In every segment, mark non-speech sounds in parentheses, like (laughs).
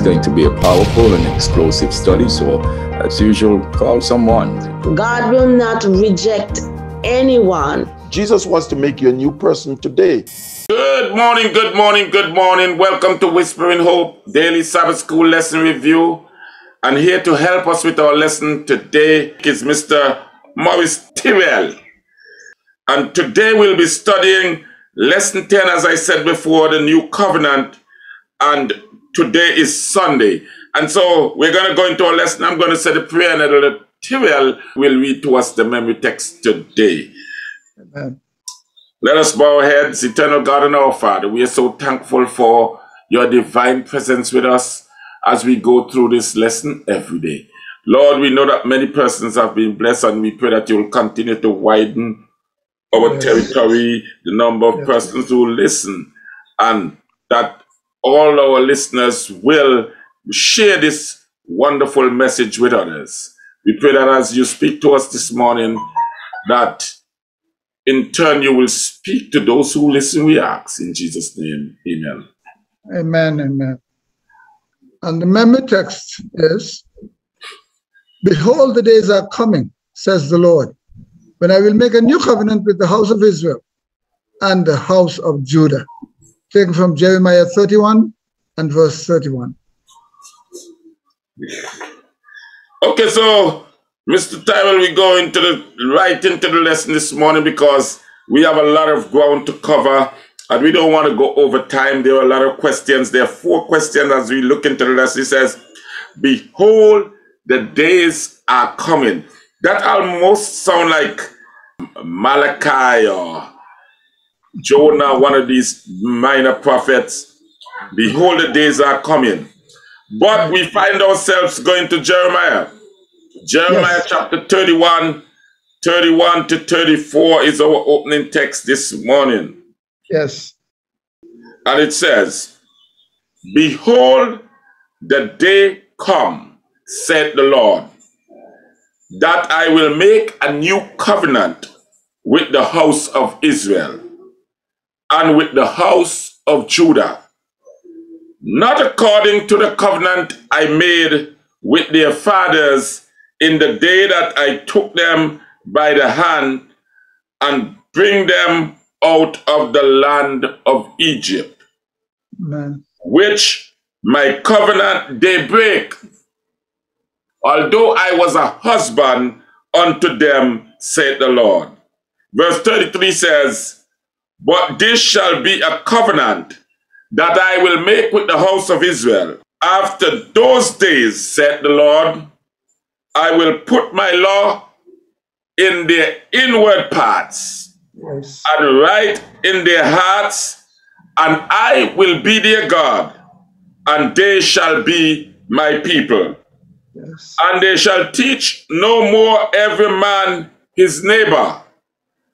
it's going to be a powerful and explosive study. So, as usual, call someone. God will not reject anyone. Jesus wants to make you a new person today. Good morning, good morning, good morning. Welcome to Whispering Hope Daily Sabbath School Lesson Review. And here to help us with our lesson today is Mr. Morrice Tyrell. And today we'll be studying lesson 10, as I said before, the new covenant. And today is Sunday. And so we're going to go into a lesson. I'm going to say the prayer and Elder Tyrell will read to us the memory text today. Amen. Let us bow our heads, eternal God and our Father. We are so thankful for your divine presence with us as we go through this lesson every day. Lord, we know that many persons have been blessed, and we pray that you will continue to widen our yes. territory, the number of yes. persons who listen, and that all our listeners will share this wonderful message with others. We pray that as you speak to us this morning, that in turn you will speak to those who listen, we ask. In Jesus' name, amen. Amen, amen. And the memory text is Behold, the days are coming, says the Lord, when I will make a new covenant with the house of Israel and the house of Judah. Taken from Jeremiah 31 and verse 31. Okay, so Mr. Tyrell, we go into the right into the lesson this morning because we have a lot of ground to cover and we don't want to go over time. There are a lot of questions. There are four questions as we look into the lesson. It says, Behold, the days are coming. That almost sound like Malachi or Jonah, one of these minor prophets. Behold, the days are coming. But we find ourselves going to Jeremiah. Jeremiah yes. chapter 31, 31 to 34 is our opening text this morning. Yes. And it says, Behold, the day come, said the Lord, that I will make a new covenant with the house of Israel and with the house of Judah, not according to the covenant I made with their fathers in the day that I took them by the hand and bring them out of the land of Egypt, Amen. which my covenant they break. Although I was a husband unto them, said the Lord. Verse 33 says, But this shall be a covenant that I will make with the house of Israel. After those days, said the Lord, I will put my law in their inward parts yes. and write in their hearts, and I will be their God, and they shall be my people. Yes. And they shall teach no more every man his neighbor,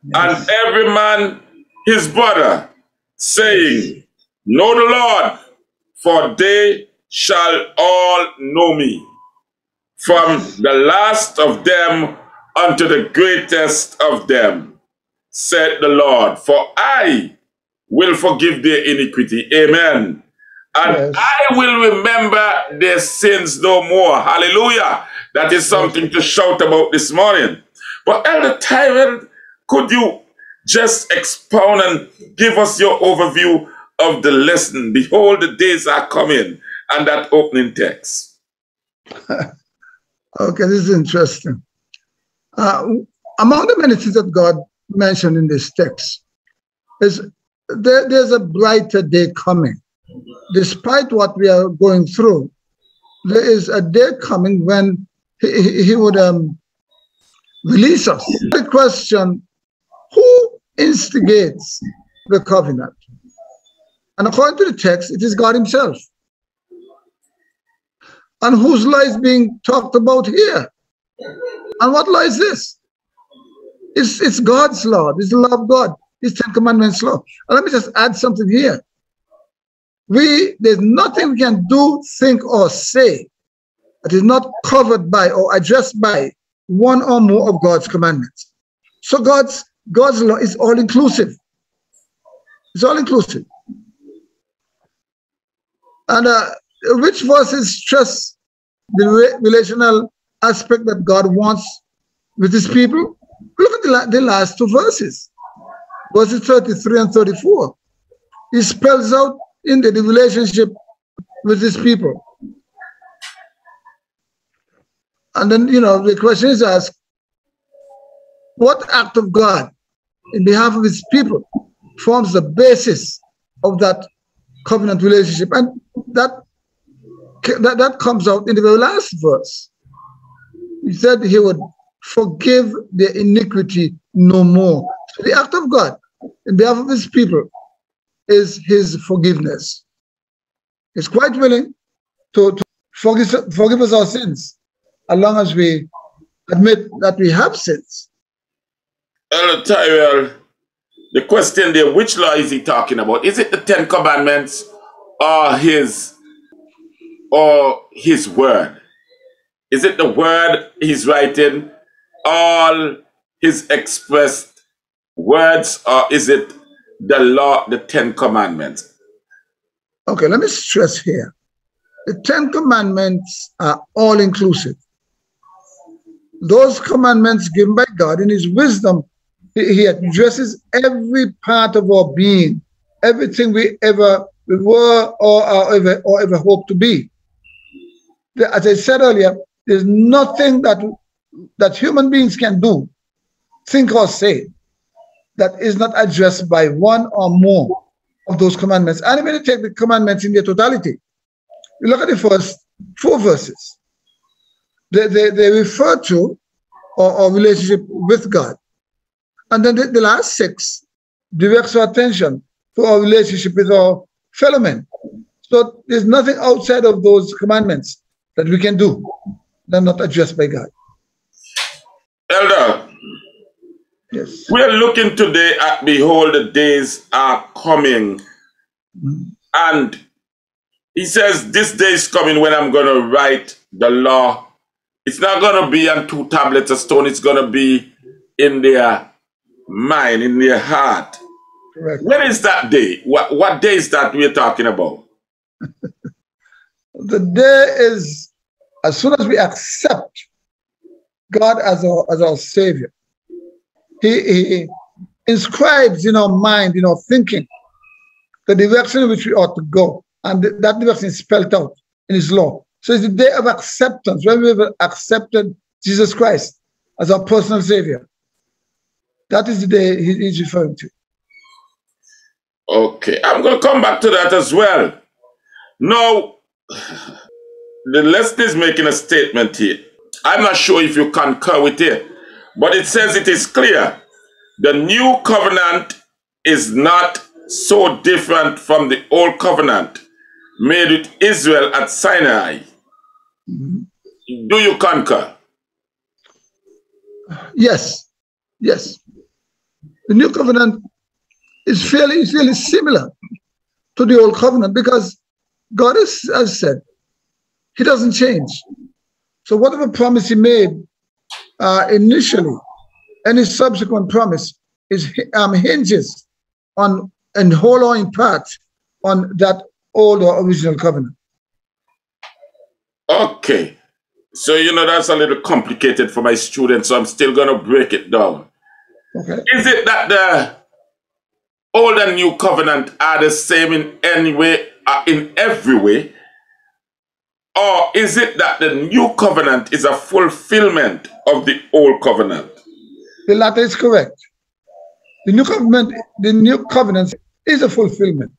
yes. and every man his brother, saying, Know the Lord, for they shall all know me, from the last of them unto the greatest of them said the Lord, for I will forgive their iniquity. Amen. And yes. I will remember their sins no more. Hallelujah. That is something to shout about this morning. But Elder Tyrell, could you just expound and give us your overview of the lesson? Behold, the days are coming, and that opening text. (laughs) okay, this is interesting. Uh, among the many things that God mentioned in this text is there, there's a brighter day coming. Despite what we are going through, there is a day coming when he, he would um, release us. The question, who instigates the covenant? And according to the text, it is God himself. And whose law is being talked about here? And what law is this? It's, it's God's law. It's the law of God. It's Ten Commandments law. And let me just add something here. We there's nothing we can do, think, or say that is not covered by or addressed by one or more of God's commandments. So God's God's law is all inclusive. It's all inclusive. And uh, which verses stress the re- relational aspect that God wants with his people? Look at the, la- the last two verses, verses 33 and 34. He spells out in the, the relationship with his people. And then, you know, the question is asked, what act of God in behalf of his people forms the basis of that covenant relationship? And that, that, that comes out in the very last verse. He said he would forgive their iniquity no more. So the act of God in behalf of his people is his forgiveness. He's quite willing to, to forgive, forgive us our sins as long as we admit that we have sins. Elder Tyrell, the question there, which law is he talking about? Is it the Ten Commandments or his or his word? Is it the word he's writing, all his expressed words, or is it the law, the Ten Commandments? Okay, let me stress here. The Ten Commandments are all inclusive. Those commandments given by God in His wisdom, He addresses every part of our being, everything we ever we were or, or ever or ever hope to be. As I said earlier, there's nothing that that human beings can do, think or say, that is not addressed by one or more of those commandments. And when you take the commandments in their totality, you look at the first four verses. They, they, they refer to our relationship with God. And then the, the last six directs our attention to our relationship with our fellow men. So there's nothing outside of those commandments that we can do that are not addressed by God. Elder, Yes. we are looking today at Behold, the days are coming. And he says, This day is coming when I'm going to write the law. It's not going to be on two tablets of stone, it's going to be in their mind, in their heart. Correct. When is that day? What, what day is that we're talking about? (laughs) The day is as soon as we accept God as our as our Savior. He, he inscribes in our mind, in our thinking, the direction in which we ought to go. And that direction is spelled out in His law. So it's the day of acceptance, when we've accepted Jesus Christ as our personal Savior. That is the day he- he's referring to. Okay, I'm going to come back to that as well. Now, the lesson is making a statement here. I'm not sure if you concur with it, but it says it is clear the new covenant is not so different from the old covenant made with Israel at Sinai. Mm-hmm. Do you concur? Yes, yes. The new covenant is fairly, is fairly similar to the old covenant because God has, has said He doesn't change. So whatever promise He made uh, initially, any subsequent promise is um, hinges on in whole or in part on that old or original covenant. Okay. So, you know, that's a little complicated for my students, so I'm still going to break it down. Okay. Is it that the old and new covenant are the same in any way, uh, in every way? Or is it that the new covenant is a fulfillment of the old covenant? The latter is correct. The new covenant, the new covenant is a fulfillment.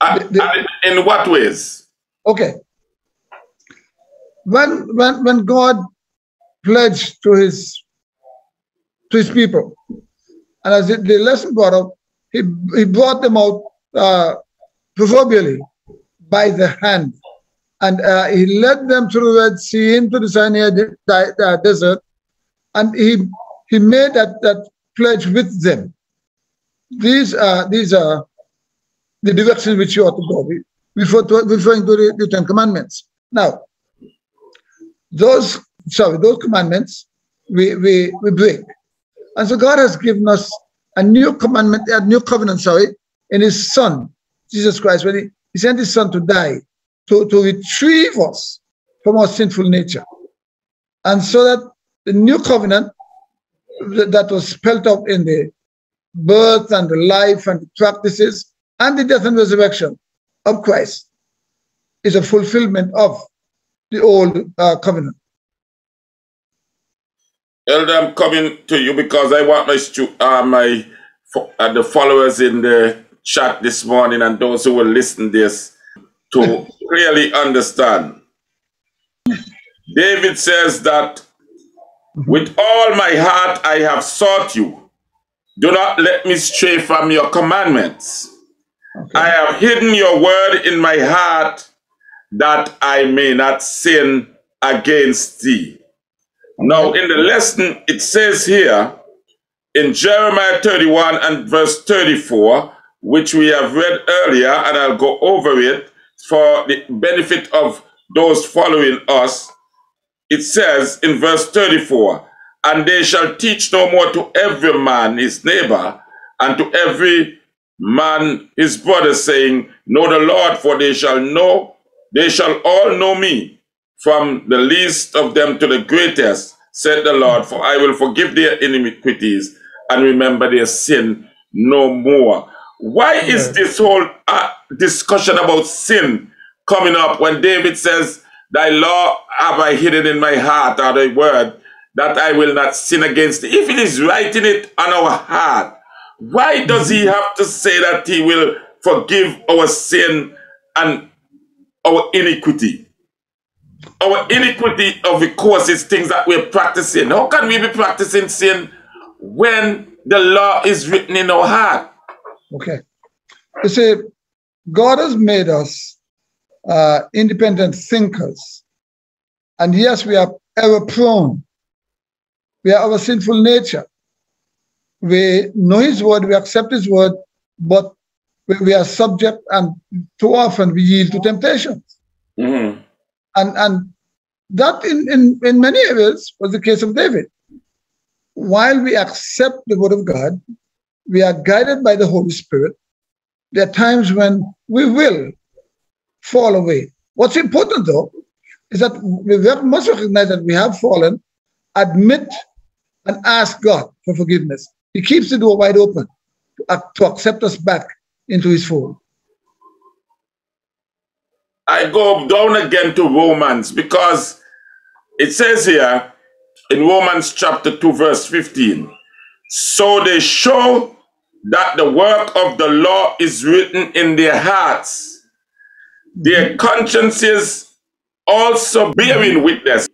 And, The- and in what ways? Okay. When when when God pledged to his to his people, and as the, lesson brought up, he he brought them out uh, proverbially by the hand, and uh, he led them through the Red Sea into the Sinai uh, desert, and he he made that that pledge with them. These are these are the direction which you ought to go. Refer to, referring to the, the Ten Commandments. Now, those sorry, those commandments we, we we break. And so God has given us a new commandment, a new covenant, sorry, in his son, Jesus Christ, when he, He sent his son to die, to, to retrieve us from our sinful nature. And so that the new covenant that was spelled out in the birth and the life and the practices and the death and resurrection of Christ is a fulfillment of the old uh, covenant. Elder, I'm coming to you because I want my stu- uh, my uh, the followers in the chat this morning and those who will listen this to (laughs) really understand. David says that with all my heart I have sought you. Do not let me stray from your commandments. Okay. I have hidden your word in my heart that I may not sin against thee. Now, in the lesson, it says here in Jeremiah 31 and verse 34, which we have read earlier, and I'll go over it for the benefit of those following us. It says in verse 34, And they shall teach no more to every man his neighbor, and to every man his brother, saying, Know the Lord, for they shall know, they shall all know me, from the least of them to the greatest, said the Lord, for I will forgive their iniquities and remember their sin no more. Why is this whole uh, discussion about sin coming up when David says, Thy law have I hidden in my heart, or thy word, that I will not sin against thee? If it is writing it on our heart, why does he have to say that he will forgive our sin and our iniquity? Our iniquity of the course is things that we're practicing. How can we be practicing sin when the law is written in our heart? Okay. You see, God has made us uh, independent thinkers. And yes, we are error prone. We are our sinful nature. We know His word, we accept His word, but we are subject and too often we yield to temptations. Mm-hmm. And, and that in, in, in many areas was the case of David. While we accept the word of God, we are guided by the Holy Spirit. There are times when we will fall away. What's important though is that we must recognize that we have fallen, admit and ask God for forgiveness. He keeps the door wide open to, to accept us back into his fold. I go down again to Romans because it says here in Romans chapter 2, verse 15 so they show that the work of the law is written in their hearts, their consciences also bearing witness,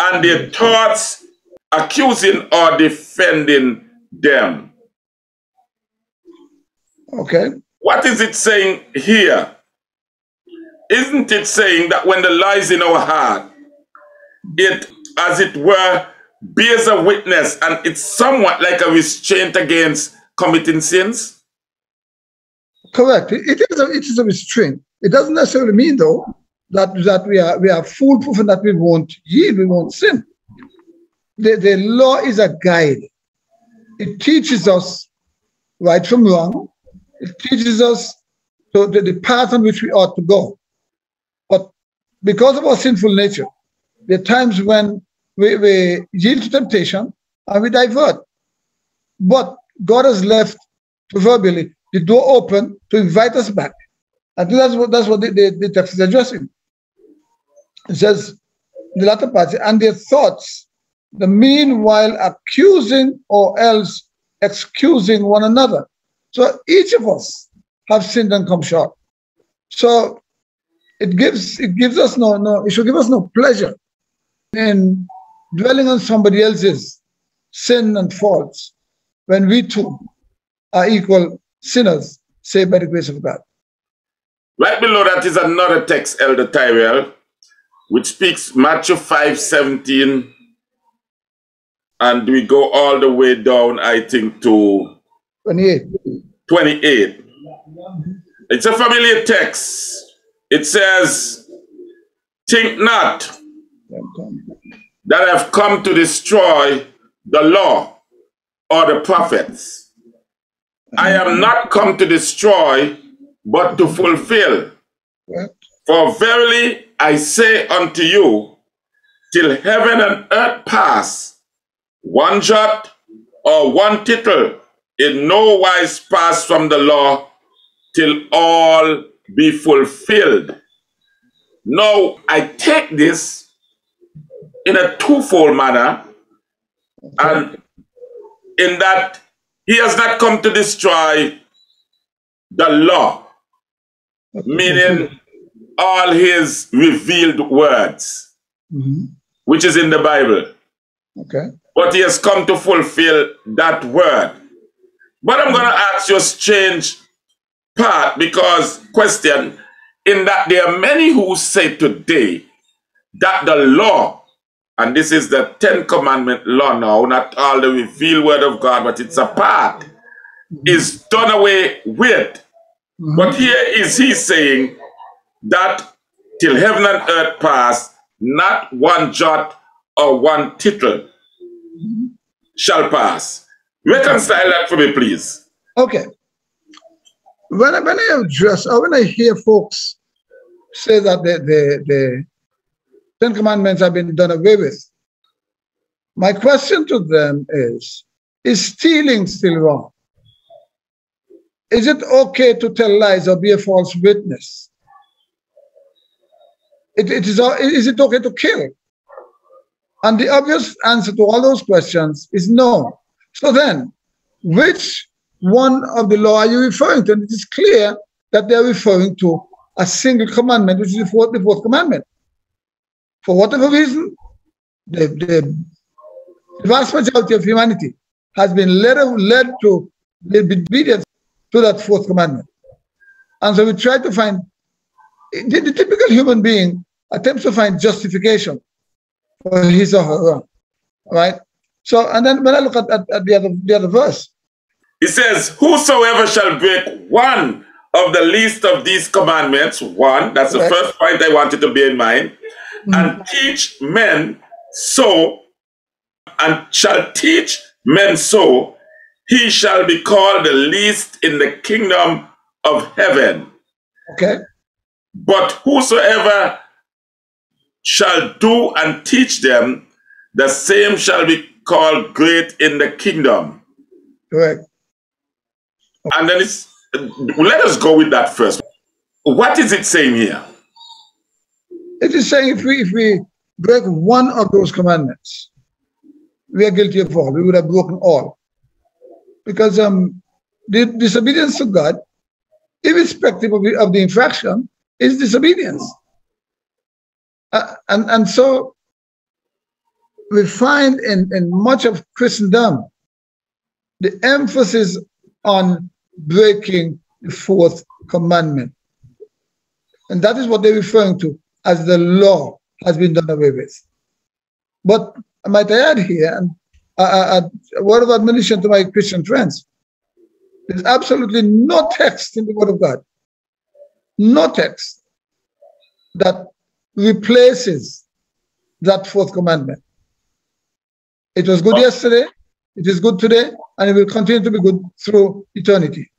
and their thoughts accusing or defending them. Okay. What is it saying here? Isn't it saying that when the lies in our heart, it, as it were, bears a witness and it's somewhat like a restraint against committing sins? Correct. It is a, it is a restraint. It doesn't necessarily mean, though, that, that we are we are foolproof and that we won't yield, we won't sin. The, the law is a guide. It teaches us right from wrong. It teaches us so the, the path on which we ought to go because of our sinful nature, there are times when we, we yield to temptation and we divert. But God has left proverbially the door open to invite us back. I think that's what that's what the, the, the text is addressing. It says the latter part, and their thoughts, the meanwhile accusing or else excusing one another. So each of us have sinned and come short. So it gives it gives us no no it should give us no pleasure in dwelling on somebody else's sin and faults when we too are equal sinners saved by the grace of God. Right below that is another text, Elder Tyrell, which speaks Matthew 5 17. And we go all the way down, I think, to 28. 28. It's a familiar text. It says, Think not that I've come to destroy the law or the prophets. I am not come to destroy, but to fulfill. For verily I say unto you, till heaven and earth pass, one jot or one tittle in no wise pass from the law till all be fulfilled. Now I take this in a twofold manner, and in that he has not come to destroy the law, meaning all his revealed words, Mhm. which is in the Bible. Okay. But he has come to fulfill that word. But I'm going to ask you a strange part because, question, in that there are many who say today that the law, and this is the Ten Commandment law now, not all the revealed word of God, but it's a part, is done away with. But mm-hmm. here is he saying that till heaven and earth pass, not one jot or one tittle mm-hmm. shall pass. Reconcile that for me, please. Okay. When I, when I address, or uh, when I hear folks say that the, the, the Ten Commandments have been done away with, my question to them is, is stealing still wrong? Is it okay to tell lies or be a false witness? It, it is, is it okay to kill? And the obvious answer to all those questions is no. So then, which one of the law are you referring to? And it is clear that they're referring to a single commandment, which is the fourth, the fourth commandment. For whatever reason, the, the vast majority of humanity has been led, led to the obedience to that fourth commandment. And so we try to find, the, the typical human being attempts to find justification for his or her wrong. Right? So, and then when I look at, at, at the, other, the other verse, It says, Whosoever shall break one of the least of these commandments, one, that's the Right. first point I wanted to bear in mind, mm. and teach men so, and shall teach men so, he shall be called the least in the kingdom of heaven. okay? But whosoever shall do and teach them, the same shall be called great in the kingdom. Correct. And then it's let us go with that first. What is it saying here? It is saying if we if we break one of those commandments, we are guilty of all. We would have broken all. Because um, the disobedience to God, irrespective of the, of the infraction, is disobedience. Uh, and, and so we find in, in much of Christendom the emphasis on breaking the fourth commandment. And that is what they're referring to as the law has been done away with. But I might add here, and uh, a word of admonition to my Christian friends there's absolutely no text in the Word of God, no text that replaces that fourth commandment. It was good yesterday, it is good today, and it will continue to be good through eternity.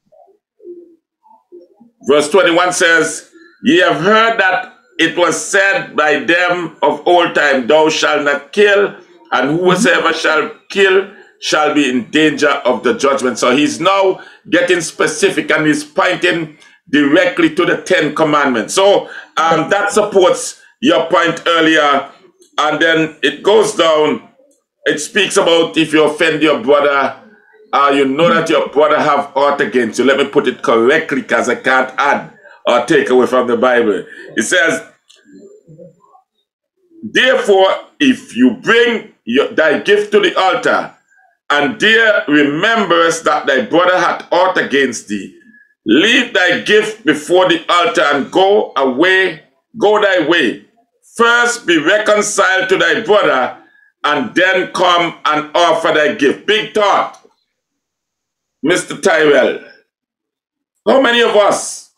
Verse 21 says, Ye have heard that it was said by them of old time, Thou shalt not kill, and whosoever shall kill shall be in danger of the judgment. So he's now getting specific and he's pointing directly to the Ten Commandments. So um, that supports your point earlier. And then it goes down, it speaks about if you offend your brother, uh, you know that your brother have aught against you. Let me put it correctly because I can't add or take away from the Bible. It says, Therefore, if you bring your, thy gift to the altar, and there remembers that thy brother hath aught against thee, leave thy gift before the altar and go away, go thy way. First be reconciled to thy brother, and then come and offer thy gift. Big thought, Mr. Tyrell. How many of us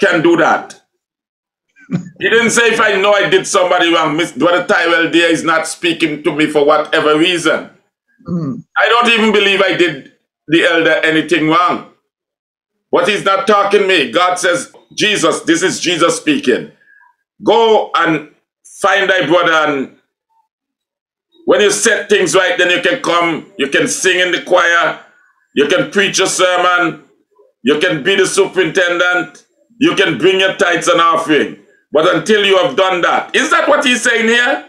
can do that? He didn't say if I know I did somebody wrong. Mr. Brother Tyrell there is not speaking to me for whatever reason. Hmm. I don't even believe I did the elder anything wrong. But he's not talking me. God says, Jesus, this is Jesus speaking. Go and find thy brother and when you set things right, then you can come, you can sing in the choir, you can preach a sermon, you can be the superintendent, you can bring your tithes and offering. But until you have done that, is that what he's saying here?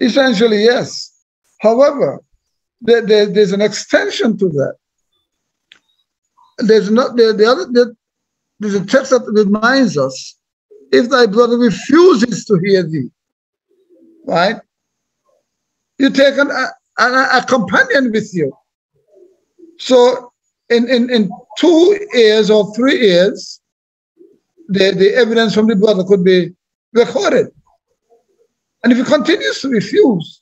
Essentially, yes. However, there, there, there's an extension to that. There's not the, the other the, there's a text that reminds us if thy brother refuses to hear thee, right? You take an, a, a companion with you. So in, in, in two years or three years, the, the evidence from the brother could be recorded. And if he continues to refuse,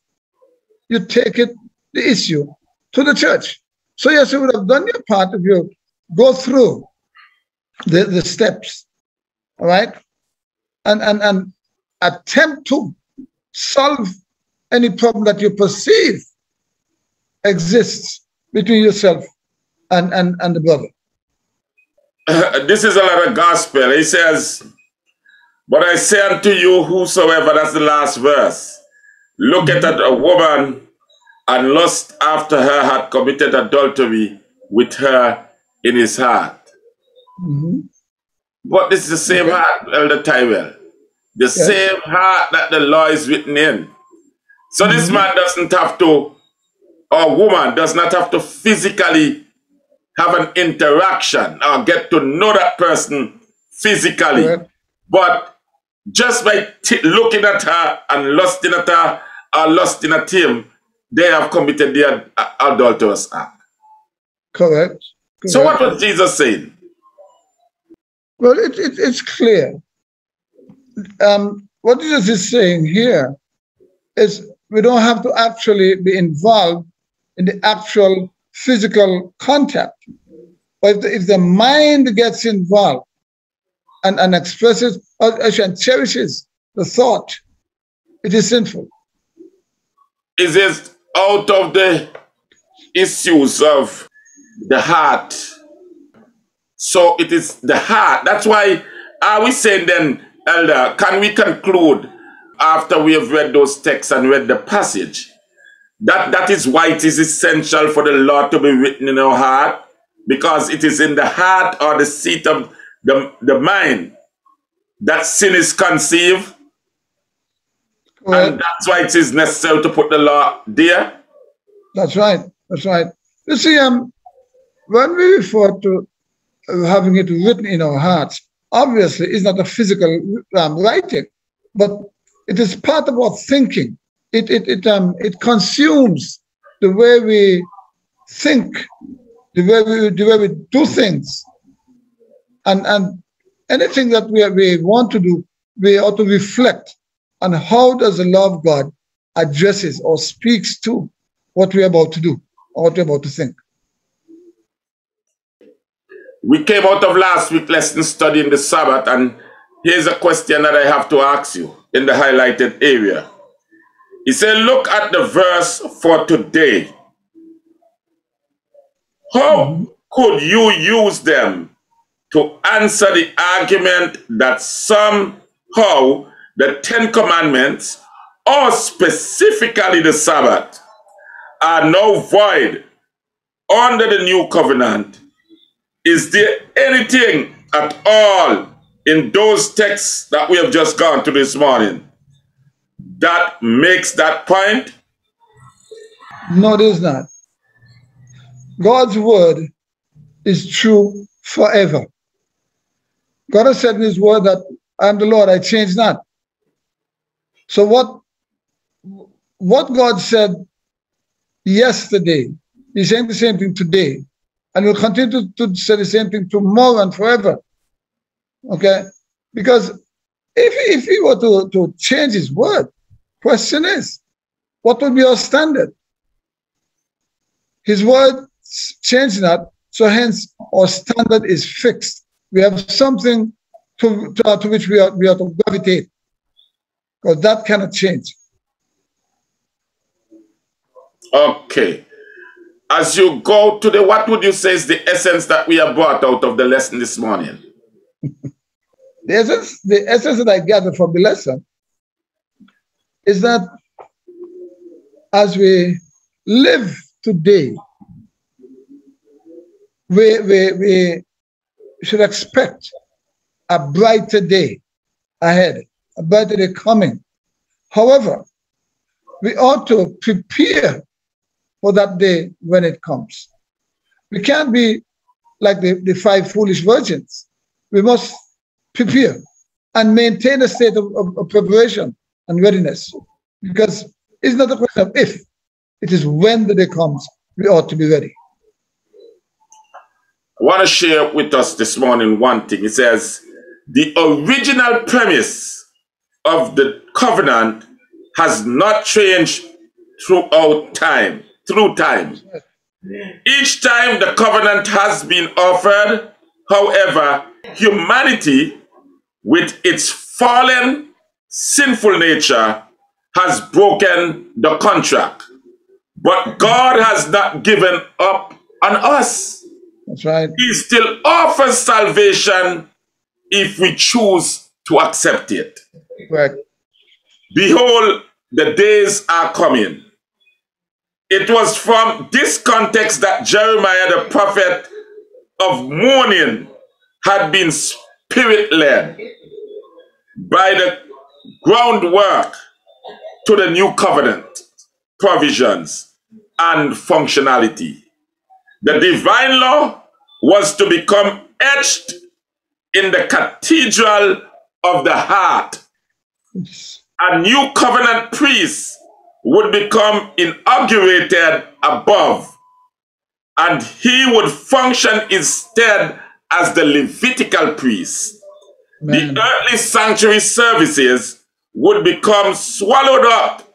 you take it, the issue, to the church. So yes, you would have done your part if you go through the, the steps, all right? And, and, and attempt to solve any problem that you perceive exists between yourself and, and, and the brother. (clears throat) this is a lot of gospel. He says, But I say unto you, whosoever, that's the last verse, looketh at a woman and lust after her had committed adultery with her in his heart. Mm-hmm. But this is the same Okay. heart, Elder Tyrell. The Yes. same heart that the law is written in. So Mm-hmm. this man doesn't have to, or woman does not have to physically have an interaction or get to know that person physically. Correct. But just by t- looking at her and lusting at her or lusting at him, they have committed the ad- adulterous act. Correct. So what was Jesus saying? Well, it, it, it's clear. Um, what Jesus is saying here is we don't have to actually be involved in the actual physical contact. But if the, if the mind gets involved and, and expresses or, and cherishes the thought, it is sinful. Is it out of the issues of the heart? So it is the heart. That's why are we saying then, Elder, can we conclude after we have read those texts and read the passage that that is why it is essential for the law to be written in our heart because it is in the heart or the seat of the, the mind that sin is conceived and that's why it is necessary to put the law there That's right. That's right. You see, um, when we refer to having it written in our hearts, obviously it's not a physical um, writing, but it is part of our thinking. It it it um it consumes the way we think, the way we the way we do things, and and anything that we we want to do, we ought to reflect on how does the love of God addresses or speaks to what we're about to do or what we're about to think. we came out of last week lesson studying the sabbath and here's a question that i have to ask you in the highlighted area. He said look at the verse for today. How could you use them to answer the argument that somehow the ten commandments or specifically the sabbath are now void under the new covenant? Is there anything at all in those texts that we have just gone to this morning that makes that point? No, it is not. God's word is true forever. God has said in his word that I am the Lord, I change not. So what what God said yesterday, he's saying the same thing today. And will continue to, to say the same thing tomorrow and forever. Okay? Because if, if he were to, to change his word, question is, what would be our standard? His word changed not, so hence our standard is fixed. We have something to, to, to which we are, we are to gravitate, because that cannot change. Okay. As you go to the, what would you say is the essence that we have brought out of the lesson this morning? The essence, the essence that I gather from the lesson is that as we live today, we, we, we should expect a brighter day ahead, a brighter day coming. However, we ought to prepare for that day when it comes. We can't be like the, the five foolish virgins. We must prepare and maintain a state of, of, of preparation and readiness because it's not a question of if, it is when the day comes, we ought to be ready. I want to share with us this morning one thing. It says, the original premise of the covenant has not changed throughout time, through time. Each time the covenant has been offered, however, humanity, with its fallen, sinful nature, has broken the contract. But God has not given up on us. That's right. He still offers salvation if we choose to accept it. Correct. Behold, the days are coming. It was from this context that Jeremiah, the prophet of mourning, had been spirit led by the groundwork to the new covenant provisions and functionality. The divine law was to become etched in the cathedral of the heart. A new covenant priest would become inaugurated above, and he would function instead as the Levitical priest. Amen. The earthly sanctuary services would become swallowed up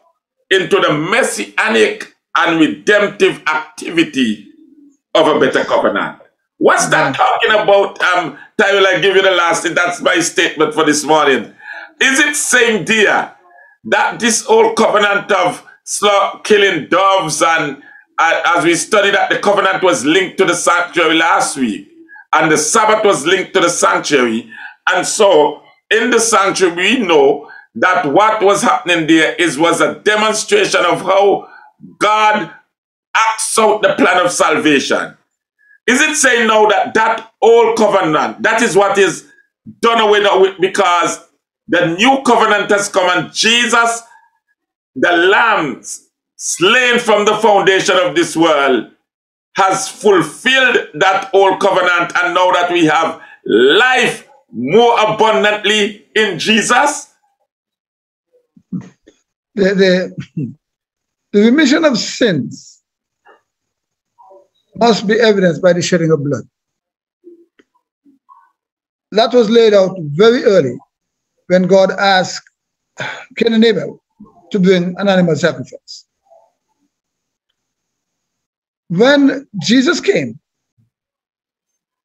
into the messianic and redemptive activity of a better covenant. What's that talking about? Um, Tyrell, I give you the last thing. That's my statement for this morning. Is it saying, dear, that this old covenant of slaugh- killing doves and uh, as we studied that the covenant was linked to the sanctuary last week and the Sabbath was linked to the sanctuary. And so in the sanctuary, we know that what was happening there is was a demonstration of how God acts out the plan of salvation. Is it saying now that that old covenant, that is what is done away now with because the new covenant has come and Jesus, the lamb slain from the foundation of this world, has fulfilled that old covenant and now that we have life more abundantly in Jesus? The, the, the remission of sins must be evidenced by the shedding of blood. That was laid out very early when God asked Cain and Abel to bring an animal sacrifice. When Jesus came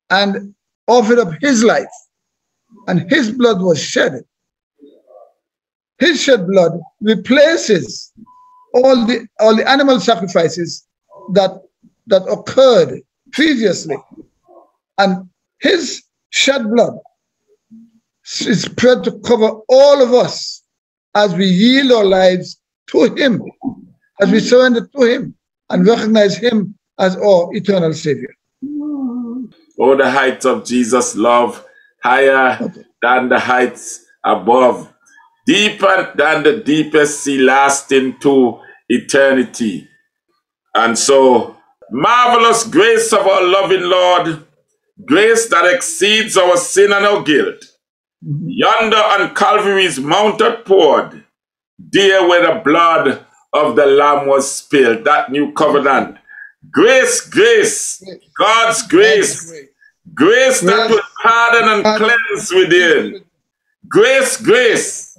and offered up his life and his blood was shed, his shed blood replaces all the all the animal sacrifices that that occurred previously. And his shed blood is spread to cover all of us as we yield our lives to him as we surrender to him and recognize him as our eternal savior Oh, the heights of Jesus' love, higher than the heights above, deeper than the deepest sea, lasting to eternity. And so, marvelous grace of our loving Lord, grace that exceeds our sin and our guilt. Yonder on Calvary's mountain poured, dear where the blood of the Lamb was spilled, that new covenant. Grace, grace, God's grace, grace. That will pardon and cleanse within. Grace, grace,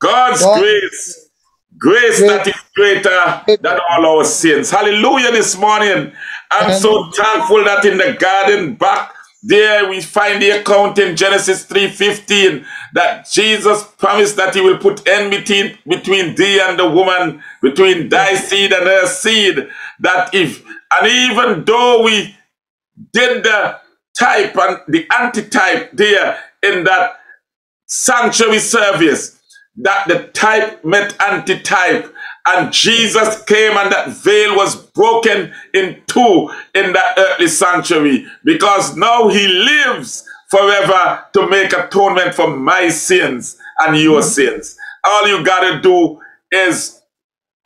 God's grace, grace. That is greater than all our sins. Hallelujah this morning. I'm so thankful that in the garden back there we find the account in Genesis 3:15 that Jesus promised that he will put enmity between thee and the woman, between thy seed and her seed. That if and even though we did the type and the antitype there in that sanctuary service that the type met antitype and Jesus came and that veil was broken in two in that earthly sanctuary because now he lives forever to make atonement for my sins and your mm-hmm. sins. All you got to do is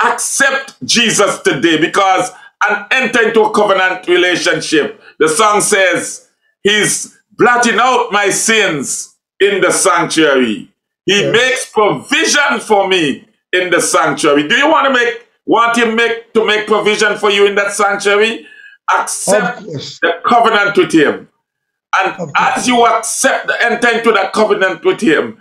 accept Jesus today because and enter into a covenant relationship. The song says, He's blotting out my sins in the sanctuary. He yes. makes provision for me in the sanctuary. Do you want to make want him make to make provision for you in that sanctuary? Accept the covenant with him. And as you accept the enter into that covenant with him,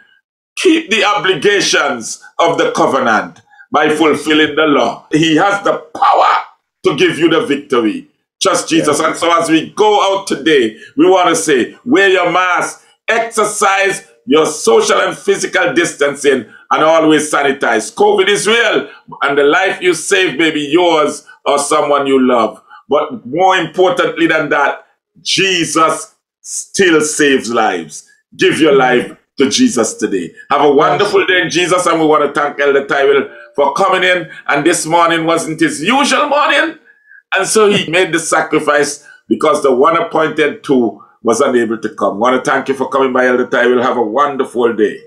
keep the obligations of the covenant by fulfilling the law. He has the power to give you the victory. Trust Jesus. Yes. And so as we go out today, we want to say, wear your mask, exercise your social and physical distancing, and always sanitize. COVID is real, and the life you save may be yours or someone you love. But more importantly than that, Jesus still saves lives. Give your life to Jesus today. Have a wonderful day in Jesus, and we want to thank Elder Tyrell for coming in. And this morning wasn't his usual morning, and so he made the sacrifice because the one appointed to was unable to come. I want to thank you for coming by, Elder Tyrell. Have a wonderful day.